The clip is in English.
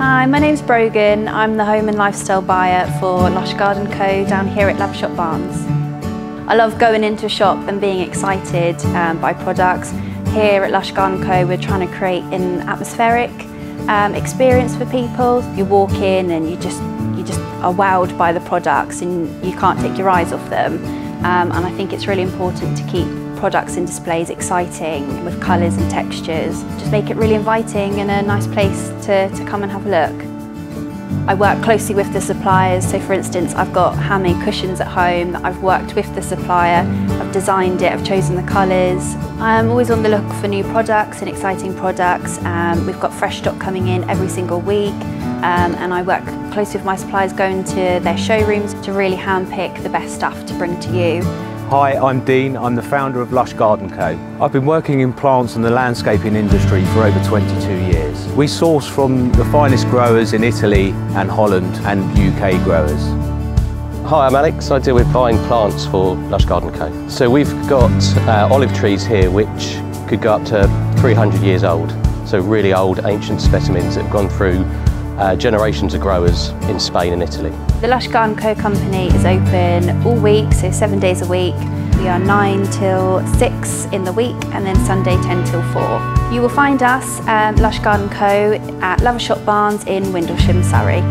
Hi, my name's Brogan. I'm the home and lifestyle buyer for Lush Garden Co down here at Lavershot Barns. I love going into a shop and being excited um, by products. Here at Lush Garden Co we're trying to create an atmospheric um, experience for people. You walk in and you just you just are wowed by the products and you can't take your eyes off them. Um, and I think it's really important to keep products and displays exciting with colours and textures. Just make it really inviting and a nice place to, to come and have a look. I work closely with the suppliers, so for instance I've got handmade cushions at home I've worked with the supplier, I've designed it, I've chosen the colours. I'm always on the look for new products and exciting products. Um, we've got fresh stock coming in every single week um, and I work closely with my suppliers going to their showrooms to really handpick the best stuff to bring to you. Hi, I'm Dean. I'm the founder of Lush Garden Co. I've been working in plants and the landscaping industry for over 22 years. We source from the finest growers in Italy and Holland and UK growers. Hi, I'm Alex. I deal with buying plants for Lush Garden Co. So we've got uh, olive trees here which could go up to 300 years old. So really old ancient specimens that have gone through uh, generations of growers in Spain and Italy. The Lush Garden Co company is open all week, so seven days a week. We are 9 till 6 in the week and then Sunday 10 till 4. You will find us, um, Lush Garden Co, at Lavershot Barns in Windlesham, Surrey.